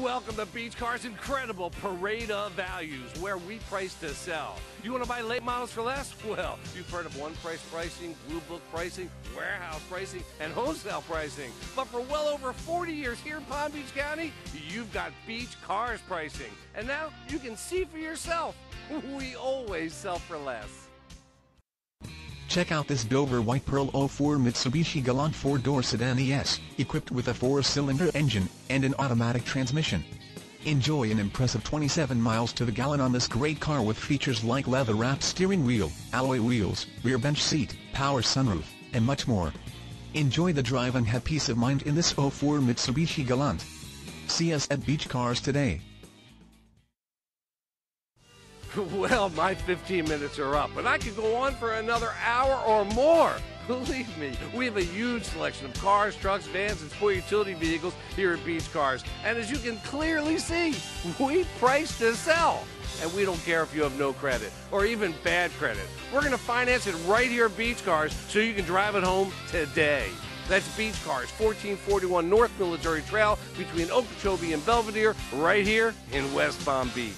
Welcome to Beach Car's incredible parade of values where we price to sell. You want to buy late models for less? Well, you've heard of one price pricing, blue book pricing, warehouse pricing, and wholesale pricing. But for well over 40 years here in Palm Beach County, you've got Beach Cars pricing. And now you can see for yourself. We always sell for less. Check out this Dover White Pearl 04 Mitsubishi Galant 4-door sedan ES, equipped with a 4-cylinder engine and an automatic transmission. Enjoy an impressive 27 miles to the gallon on this great car with features like leather-wrapped steering wheel, alloy wheels, rear bench seat, power sunroof, and much more. Enjoy the drive and have peace of mind in this 04 Mitsubishi Galant. See us at Beach Cars today. Well, my 15 minutes are up, but I could go on for another hour or more. Believe me, we have a huge selection of cars, trucks, vans, and sport utility vehicles here at Beach Cars. And as you can clearly see, we price to sell. And we don't care if you have no credit or even bad credit. We're going to finance it right here at Beach Cars so you can drive it home today. That's Beach Cars, 1441 North Military Trail between Okeechobee and Belvedere, right here in West Palm Beach.